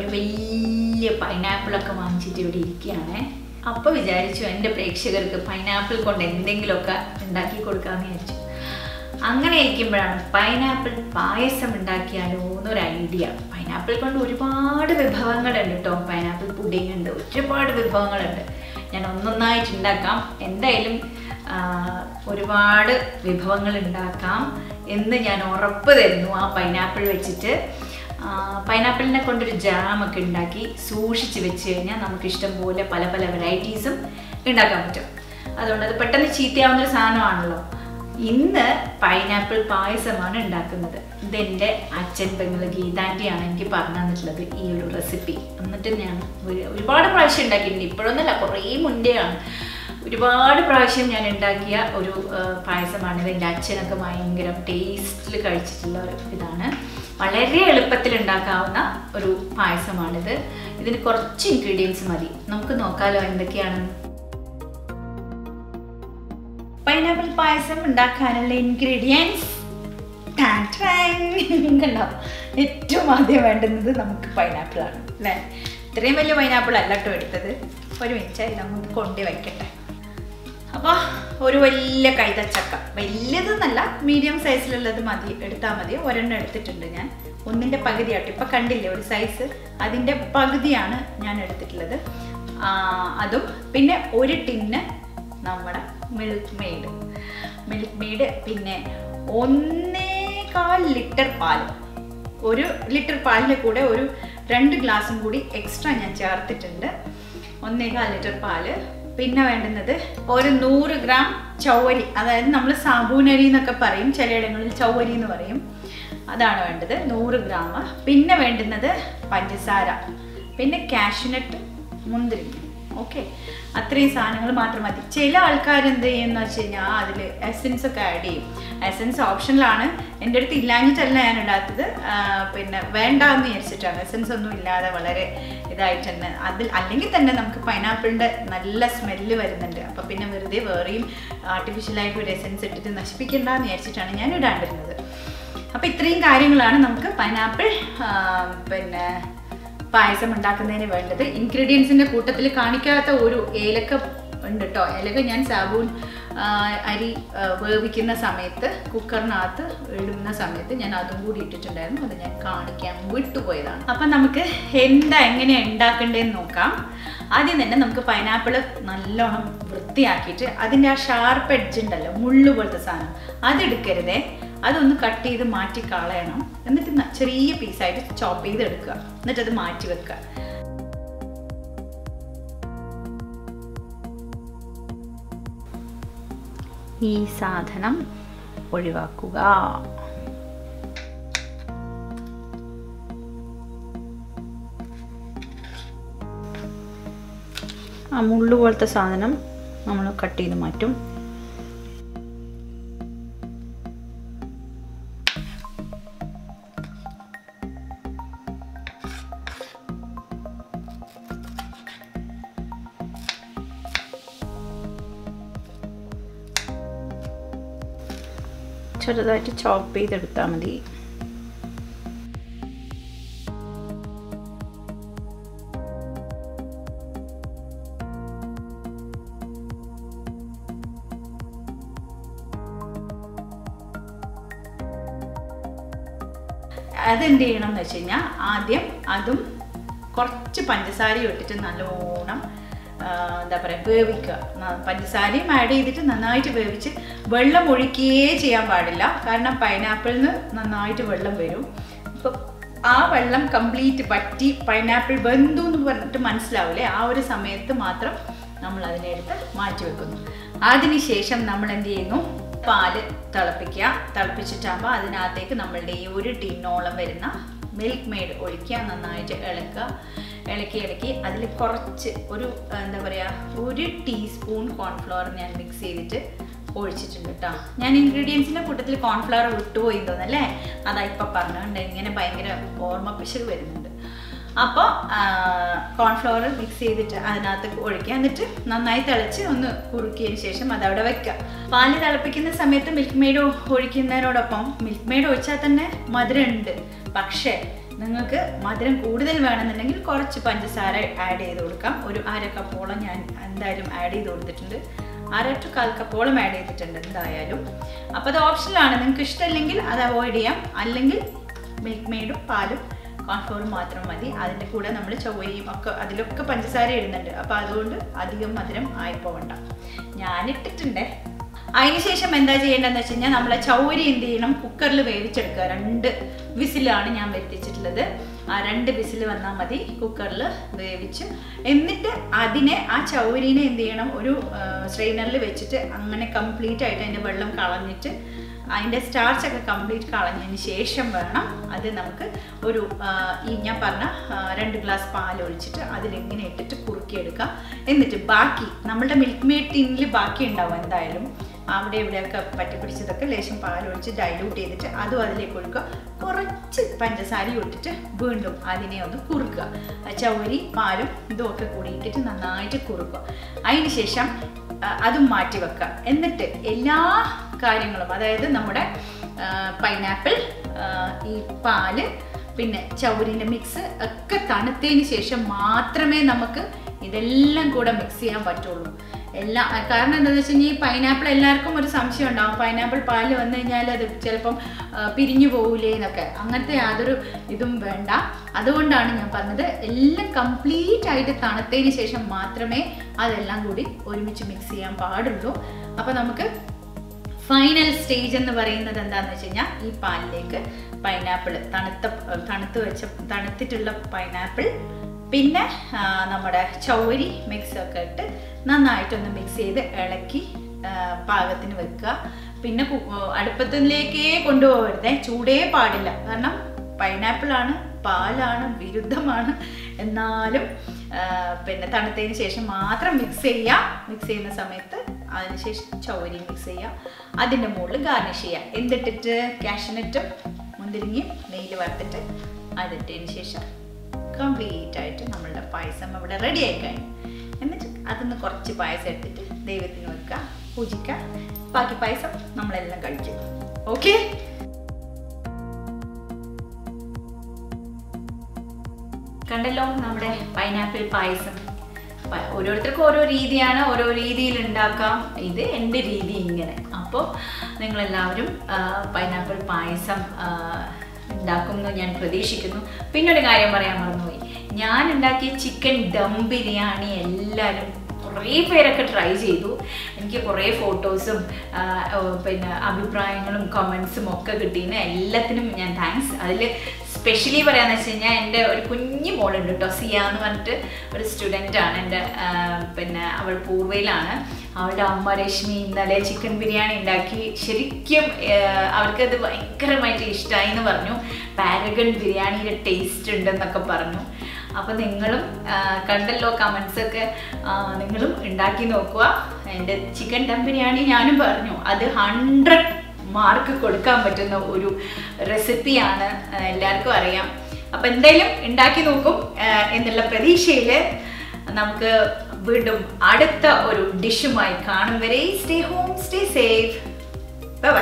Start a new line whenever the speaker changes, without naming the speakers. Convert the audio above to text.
ഒരു വലിയ പൈനാപ്പിളൊക്കെ വാങ്ങിച്ചിട്ട് ഇവിടെ ഇരിക്കുകയാണ്. അപ്പോൾ വിചാരിച്ചു എന്റെ പ്രേക്ഷകർക്ക് പൈനാപ്പിൾ കൊണ്ട് എന്തെങ്കിലുമൊക്കെ ഉണ്ടാക്കി കൊടുക്കാമെന്ന് വിചാരിച്ചു. അങ്ങനെ ഇരിക്കുമ്പോഴാണ് പൈനാപ്പിൾ പായസം ഉണ്ടാക്കിയാലോ എന്നൊരു ഐഡിയ പൈനാപ്പിൾ കൊണ്ട് ഒരുപാട് വിഭവങ്ങളുണ്ട് കേട്ടോ. പൈനാപ്പിൾ പുഡിംഗ് ഉണ്ട്. ഒരുപാട് വിഭവങ്ങളുണ്ട്. ഞാൻ ഒന്നൊന്നായിട്ട് ഉണ്ടാക്കാം. എന്തായാലും ഒരുപാട് വിഭവങ്ങൾ ഉണ്ടാക്കാം എന്ന് ഞാൻ ഉറപ്പ് തരുന്നു ആ പൈനാപ്പിൾ വെച്ചിട്ട്. പൈനാപ്പിളിനെ കൊണ്ടൊരു ജാമൊക്കെ ഉണ്ടാക്കി സൂക്ഷിച്ച് വെച്ച് കഴിഞ്ഞാൽ നമുക്ക് ഇഷ്ടം പോലെ പല പല വെറൈറ്റീസും ഉണ്ടാക്കാൻ പറ്റും. അതുകൊണ്ട് അത് പെട്ടെന്ന് ചീത്തയാവുന്ന ഒരു സാധനമാണല്ലോ. ഇന്ന് പൈനാപ്പിൾ പായസമാണ് ഉണ്ടാക്കുന്നത്. ഇതെന്റെ അച്ഛൻ പെങ്ങൾ ഗീതാന്റെയാണ് എനിക്ക് പറഞ്ഞു തന്നിട്ടുള്ളത് ഈ ഒരു റെസിപ്പി എന്നിട്ട് ഞാൻ ഒരുപാട് പ്രാവശ്യം ഉണ്ടാക്കിയിട്ടുണ്ട്. ഇപ്പോഴൊന്നുമല്ല കുറേ മുൻപെയാണ് ഒരുപാട് പ്രാവശ്യം ഞാൻ ഉണ്ടാക്കിയ ഒരു പായസമാണിത് എന്റെ അച്ഛനൊക്കെ ഭയങ്കര ടേസ്റ്റിൽ കഴിച്ചിട്ടുള്ള ഒരു ഇതാണ്. വളരെ എളുപ്പത്തിൽ ഉണ്ടാക്കാവുന്ന ഒരു പായസമാണിത്. ഇതിന് കുറച്ച് ഇൻഗ്രീഡിയൻസ് മതി. നമുക്ക് നോക്കാലോ എന്തൊക്കെയാണെന്ന് പൈനാപ്പിൾ പായസം ഉണ്ടാക്കാനുള്ള ഇൻഗ്രീഡിയൻസ് കണ്ടോ? ഏറ്റവും ആദ്യം വേണ്ടുന്നത് നമുക്ക് പൈനാപ്പിൾ ആണ് അല്ലേ? ഇത്രയും വലിയ പൈനാപ്പിൾ അല്ല കേട്ടോ എടുത്തത്. ഒരു മിനിറ്റ് നമുക്ക് കൊണ്ടു വയ്ക്കട്ടെ അപ്പോൾ ഒരു വലിയ കൈതച്ചക്ക. വലിയതെന്നല്ല മീഡിയം സൈസിലുള്ളത് മതി എടുത്താൽ മതി. ഒരെണ്ണം എടുത്തിട്ടുണ്ട് ഞാൻ. ഒന്നിന്റെ പകുതിയാട്ടോ. ഇപ്പം കണ്ടില്ലേ ഒരു സൈസ് അതിന്റെ പകുതിയാണ് ഞാൻ എടുത്തിട്ടുള്ളത്. അതും. പിന്നെ ഒരു ടിന്ന് നമ്മുടെ മിൽക്ക് മെയ്ഡ് മിൽക്ക് മെയ്ഡ് പിന്നെ ഒന്നേകാൽ ലിറ്റർ പാൽ ഒരു ലിറ്റർ പാലിന്റെ കൂടെ ഒരു രണ്ട് ഗ്ലാസും കൂടി എക്സ്ട്രാ ഞാൻ ചേർത്തിട്ടുണ്ട്. ഒന്നേകാൽ ലിറ്റർ പാൽ. പിന്നെ വേണ്ടുന്നത് ഒരു നൂറ് ഗ്രാം ചൗവരി. അതായത് നമ്മൾ സാബൂനരി എന്നൊക്കെ പറയും ചിലയിടങ്ങളിൽ ചൗവരി എന്ന് പറയും. അതാണ് വേണ്ടത് നൂറ് ഗ്രാം. പിന്നെ വേണ്ടുന്നത് പഞ്ചസാര. പിന്നെ കാഷ്നട്ട് മുന്തിരി ഓക്കെ അത്രയും സാധനങ്ങൾ മാത്രം മതി. ചില ആൾക്കാർ എന്ത് ചെയ്യുന്ന വെച്ച് കഴിഞ്ഞാൽ അതിൽ എസൻസ് ഒക്കെ ആഡ് ചെയ്യും. എസൻസ് ഓപ്ഷനിലാണ് എന്റെ അടുത്ത് ഇല്ലാഞ്ഞിട്ടല്ല ഞാൻ ഇടാത്തത്. പിന്നെ വേണ്ട എന്ന് വിചാരിച്ചിട്ടാണ്. എസൻസ് ഒന്നും ഇല്ലാതെ വളരെ ഇതായിട്ട് തന്നെ. അതിൽ അല്ലെങ്കിൽ തന്നെ നമുക്ക് പൈനാപ്പിളിന്റെ നല്ല സ്മെല്ല് വരുന്നുണ്ട്. അപ്പോൾ പിന്നെ വെറുതെ വേറെയും ആർട്ടിഫിഷ്യലായിട്ട് ഒരു എസൻസ് ഇട്ടിട്ട് നശിപ്പിക്കേണ്ട എന്ന് വിചാരിച്ചിട്ടാണ് ഞാൻ ഇടാണ്ടിരുന്നത്. അപ്പോൾ ഇത്രയും കാര്യങ്ങളാണ് നമുക്ക് പൈനാപ്പിൾ പിന്നെ പായസം ഉണ്ടാക്കുന്നതിന് വേണ്ടത് ഇൻഗ്രീഡിയൻസിന്റെ കൂട്ടത്തിൽ കാണിക്കാത്ത ഒരു ഏലക്ക ഉണ്ട് കേട്ടോ ഏലക്ക ഞാൻ സാബൂൻ ആ, അരി വേവിക്കുന്ന സമയത്ത് കുക്കറിനകത്ത് ഇടുന്ന സമയത്ത് ഞാൻ അതും കൂടി ഇട്ടിട്ടുണ്ടായിരുന്നു. അത് ഞാൻ കാണിക്കാൻ വിട്ടുപോയതാണ്. അപ്പം നമുക്ക് എന്താ എങ്ങനെയാണ് ഉണ്ടാക്കേണ്ടതെന്ന് നോക്കാം. ആദ്യം തന്നെ നമുക്ക് പൈനാപ്പിൾ നല്ലോണം വൃത്തിയാക്കിയിട്ട് അതിന്റെ ആ ഷാർപ്പ് എഡ്ജ് ഉണ്ടല്ലോ മുള്ളു പോലത്തെ സാധനം അതെടുക്കരുതേ അതൊന്ന് കട്ട് ചെയ്ത് മാറ്റി കളയണം. എന്നിട്ട് ചെറിയ പീസായിട്ട് ചോപ്പ് ചെയ്ത് എടുക്കുക എന്നിട്ട് അത് മാറ്റി വെക്കുക. ഈ സാധനം ഒഴിവാക്കുക. ആ മുള്ളു പോലത്തെ സാധനം നമ്മൾ കട്ട് ചെയ്ത് മാറ്റും. ചെറുതായിട്ട് ചോപ്പ് ചെയ്തെടുത്താൽ മതി. അതെന്ത് ചെയ്യണം എന്ന് വെച്ച് കഴിഞ്ഞാൽ ആദ്യം അതും കുറച്ച് പഞ്ചസാരയും ഇട്ടിട്ട് നല്ലോണം എന്താ പറയുക വേവിക്കുക. പഞ്ചസാരയും ആഡ് ചെയ്തിട്ട് നന്നായിട്ട് വേവിച്ച് വെള്ളം ഒഴിക്കുകയേ ചെയ്യാൻ പാടില്ല. കാരണം പൈനാപ്പിളിൽ നിന്ന് നന്നായിട്ട് വെള്ളം വരും. അപ്പോൾ ആ വെള്ളം കംപ്ലീറ്റ് പറ്റി പൈനാപ്പിൾ ബന്ധു എന്ന് പറഞ്ഞിട്ട് മനസ്സിലാവില്ലേ? ആ ഒരു സമയത്ത് മാത്രം നമ്മൾ അതിനെടുത്ത് മാറ്റി വെക്കുന്നു. അതിനുശേഷം നമ്മൾ എന്ത് ചെയ്യുന്നു? പാൽ തിളപ്പിക്കുക. തിളപ്പിച്ചിട്ടാകുമ്പോൾ അതിനകത്തേക്ക് നമ്മളുടെ ഈ ഒരു ടീനോളം വരുന്ന മിൽക്ക് മെയ്ഡ് ഒഴിക്കുക. നന്നായിട്ട് ഇളക്കുക. ഇളക്കി ഇളക്കി. അതിൽ കുറച്ച് ഒരു എന്താ പറയുക ഒരു ടീസ്പൂൺ കോൺഫ്ലവർ ഞാൻ മിക്സ് ചെയ്തിട്ട് ഒഴിച്ചിട്ടുണ്ട് കേട്ടോ ഞാൻ ഇൻഗ്രീഡിയൻസിന്റെ കൂട്ടത്തിൽ കോൺഫ്ലവർ വിട്ടുപോയി തോന്നല്ലേ അതാ ഇപ്പം പറഞ്ഞുകൊണ്ട് ഇങ്ങനെ ഭയങ്കര ഓർമ്മ പിശക് വരുന്നുണ്ട്. അപ്പോൾ കോൺഫ്ലവർ മിക്സ് ചെയ്തിട്ട് അതിനകത്ത് ഒഴിക്കുക. എന്നിട്ട് നന്നായി തിളച്ച് ഒന്ന് കുറുക്കിയതിന് ശേഷം അതവിടെ വെക്കുക. പാൽ തിളപ്പിക്കുന്ന സമയത്ത് മിൽക്ക് മെയ്ഡ് ഒഴിക്കുന്നതിനോടൊപ്പം മിൽക്ക് മെയ്ഡ് ഒഴിച്ചാൽ തന്നെ മധുരമുണ്ട്. പക്ഷേ നിങ്ങൾക്ക് മധുരം കൂടുതൽ വേണമെന്നുണ്ടെങ്കിൽ കുറച്ച് പഞ്ചസാര ആഡ് ചെയ്ത് കൊടുക്കാം. ഒരു അര കപ്പോളം ഞാൻ എന്തായാലും ആഡ് ചെയ്ത് കൊടുത്തിട്ടുണ്ട്. അര ടു കാൽ കപ്പോളം ആഡ് ചെയ്തിട്ടുണ്ട് എന്തായാലും. അപ്പോൾ അത് ഓപ്ഷനിലാണ് നിങ്ങൾക്ക് ഇഷ്ടമല്ലെങ്കിൽ അത് അവോയ്ഡ് ചെയ്യാം. അല്ലെങ്കിൽ മിൽക്ക് മെയ്ഡും പാലും കോൺഫ്ലോറും മാത്രം മതി. അതിന്റെ കൂടെ നമ്മൾ ചൊവ്വയും ഒക്കെ അതിലൊക്കെ പഞ്ചസാര ഇടുന്നുണ്ട്. അപ്പോൾ അതുകൊണ്ട് അധികം മധുരം ആയി പോകണ്ട ഞാനിട്ടിട്ടുണ്ടേ. അതിനുശേഷം എന്താ ചെയ്യേണ്ടതെന്ന് വെച്ച് കഴിഞ്ഞാൽ നമ്മളെ ചൗരി എന്ത് ചെയ്യണം? കുക്കറിൽ വേവിച്ചെടുക്കുക. രണ്ട് വിസിലാണ് ഞാൻ വരുത്തിച്ചിട്ടുള്ളത് ആ രണ്ട് വിസിൽ വന്നാൽ മതി കുക്കറിൽ വേവിച്ച്. എന്നിട്ട് അതിനെ ആ ചൗരീനെ എന്ത് ചെയ്യണം? ഒരു സ്ട്രെയിനറിൽ വെച്ചിട്ട് അങ്ങനെ കംപ്ലീറ്റ് ആയിട്ട് അതിന്റെ വെള്ളം കളഞ്ഞിട്ട് അതിന്റെ സ്റ്റാർച്ച് ഒക്കെ കംപ്ലീറ്റ് കളഞ്ഞതിന് ശേഷം വേണം അത് നമുക്ക് ഒരു ഈ ഞാൻ പറഞ്ഞ രണ്ട് ഗ്ലാസ് പാൽ ഒഴിച്ചിട്ട് അതിലിങ്ങനെ ഇട്ടിട്ട് കുറുക്കിയെടുക്കുക എന്നിട്ട് ബാക്കി നമ്മളുടെ മിൽക്ക് മെയ്ഡ് ടിന്നിൽ ബാക്കി ഉണ്ടാവും എന്തായാലും. അവിടെ ഇവിടെയൊക്കെ പറ്റിപ്പിടിച്ചതൊക്കെ ലേശം പാലൊഴിച്ച് ഡൈലൂട്ട് ചെയ്തിട്ട് അതും അതിലേക്ക് ഒഴുക്കുക. കുറച്ച് പഞ്ചസാര ഇട്ടിട്ട് വീണ്ടും അതിനെ ഒന്ന് കുറുക്കുക. ചൗരി പാലും ഇതുമൊക്കെ കൂടി ഇട്ടിട്ട് നന്നായിട്ട് കുറുക്കുക. അതിന് ശേഷം അതും മാറ്റി വെക്കുക. എന്നിട്ട് എല്ലാ കാര്യങ്ങളും അതായത് നമ്മുടെ പൈനാപ്പിൾ ഈ പാൽ പിന്നെ ചൗരിന്റെ മിക്സ് ഒക്കെ തണുത്തതിന് ശേഷം മാത്രമേ നമുക്ക് ഇതെല്ലാം കൂടെ മിക്സ് ചെയ്യാൻ പറ്റുള്ളൂ. എല്ലാ കാരണം എന്താണെന്ന് വെച്ച് കഴിഞ്ഞാൽ ഈ പൈനാപ്പിൾ എല്ലാവർക്കും ഒരു സംശയം ഉണ്ടാവും. പൈനാപ്പിൾ പാൽ വന്നു കഴിഞ്ഞാൽ അത് ചിലപ്പം പിരിഞ്ഞു പോകില്ലേ എന്നൊക്കെ. അങ്ങനത്തെ യാതൊരു ഇതും വേണ്ട. അതുകൊണ്ടാണ് ഞാൻ പറഞ്ഞത് എല്ലാം കംപ്ലീറ്റ് ആയിട്ട് തണുത്തതിന് ശേഷം മാത്രമേ അതെല്ലാം കൂടി ഒരുമിച്ച് മിക്സ് ചെയ്യാൻ പാടുള്ളൂ. അപ്പോൾ നമുക്ക് ഫൈനൽ സ്റ്റേജ് എന്ന് പറയുന്നത് എന്താണെന്ന് വെച്ച് കഴിഞ്ഞാൽ ഈ പാലിലേക്ക് പൈനാപ്പിൾ തണുത്ത തണുത്ത് വെച്ച തണുത്തിട്ടുള്ള പൈനാപ്പിൾ പിന്നെ നമ്മുടെ ചൗരി മിക്സ് ഒക്കെ ഇട്ട് നന്നായിട്ടൊന്ന് മിക്സ് ചെയ്ത് ഇളക്കി പാകത്തിന് വെക്കുക. പിന്നെ അടുപ്പത്തിലേക്കേ കൊണ്ടുപോകരുതേ. ചൂടേ പാടില്ല. കാരണം പൈനാപ്പിളാണ് പാലാണ് വിരുദ്ധമാണ്. എന്നാലും പിന്നെ തണുത്തതിന് ശേഷം മാത്രം മിക്സ് ചെയ്യാം മിക്സ് ചെയ്യുന്ന സമയത്ത് അതിനുശേഷം ചൗരി മിക്സ് ചെയ്യാം അതിന്റെ മുകളിൽ ഗാർണിഷ് ചെയ്യാം എന്തിട്ടിട്ട്? കാഷ്നറ്റും മുന്തിരിങ്ങയും നെയ്യിൽ വറുത്തിട്ട് അതിട്ടതിന് ശേഷം കംപ്ലീറ്റ് ആയിട്ട് നമ്മളുടെ പായസം അവിടെ റെഡി ആയി കഴിഞ്ഞു എന്നിട്ട് അതിന്ന് കുറച്ച് പായസം എടുത്തിട്ട് ദൈവത്തിന് വെക്കുക പൂജിക്കുക. ബാക്കി പായസം നമ്മളെല്ലാം കഴിക്കും. ഓക്കെ കണ്ടല്ലോ നമ്മുടെ പൈനാപ്പിൾ പായസം. ഓരോരുത്തർക്കും ഓരോ രീതിയാണ് ഓരോ രീതിയിൽ ഉണ്ടാക്കാം. ഇത് എന്റെ രീതി ഇങ്ങനെ. അപ്പോൾ നിങ്ങളെല്ലാവരും പൈനാപ്പിൾ പായസം ഉണ്ടാക്കുമെന്ന് ഞാൻ പ്രതീക്ഷിക്കുന്നു. പിന്നെ ഒരു കാര്യം പറയാൻ മറന്നുപോയി. ഞാൻ ഉണ്ടാക്കിയ ചിക്കൻ ദം ബിരിയാണി എല്ലാവരും കുറേ പേരൊക്കെ ട്രൈ ചെയ്തു. എനിക്ക് കുറേ ഫോട്ടോസും പിന്നെ അഭിപ്രായങ്ങളും കമൻസും ഒക്കെ കിട്ടിയിരുന്നു എല്ലാത്തിനും ഞാൻ താങ്ക്സ് അതിൽ സ്പെഷ്യലി പറയാന്ന് വെച്ച് കഴിഞ്ഞാൽ എന്റെ ഒരു കുഞ്ഞു മോളുണ്ട് കേട്ടോ സിയ എന്ന് പറഞ്ഞിട്ട് ഒരു സ്റ്റുഡന്റ് ആണ്. എന്റെ പിന്നെ അവൾ പൂർവയിലാണ് അവളുടെ അമ്മ രശ്മി ഇന്നലെ ചിക്കൻ ബിരിയാണി ഉണ്ടാക്കി. ശരിക്കും അവർക്കത് ഭയങ്കരമായിട്ട് ഇഷ്ടമായി എന്ന് പറഞ്ഞു. പാരഗൺ ബിരിയാണിയുടെ ടേസ്റ്റ് ഉണ്ടെന്നൊക്കെ പറഞ്ഞു. അപ്പോൾ നിങ്ങളും കണ്ടല്ലോ കമൻസൊക്കെ നിങ്ങളും ഉണ്ടാക്കി നോക്കുക. എന്റെ ചിക്കൻ ദം ബിരിയാണി ഞാനും പറഞ്ഞു. അത് ഹൺഡ്രഡ് മാർക്ക് കൊടുക്കാൻ പറ്റുന്ന ഒരു റെസിപ്പിയാണ് എല്ലാവർക്കും അറിയാം. അപ്പം എന്തായാലും ഉണ്ടാക്കി നോക്കും എന്നുള്ള പ്രതീക്ഷയിൽ നമുക്ക് വീണ്ടും അടുത്ത ഒരു ഡിഷുമായി കാണും വരെ. Stay home stay safe bye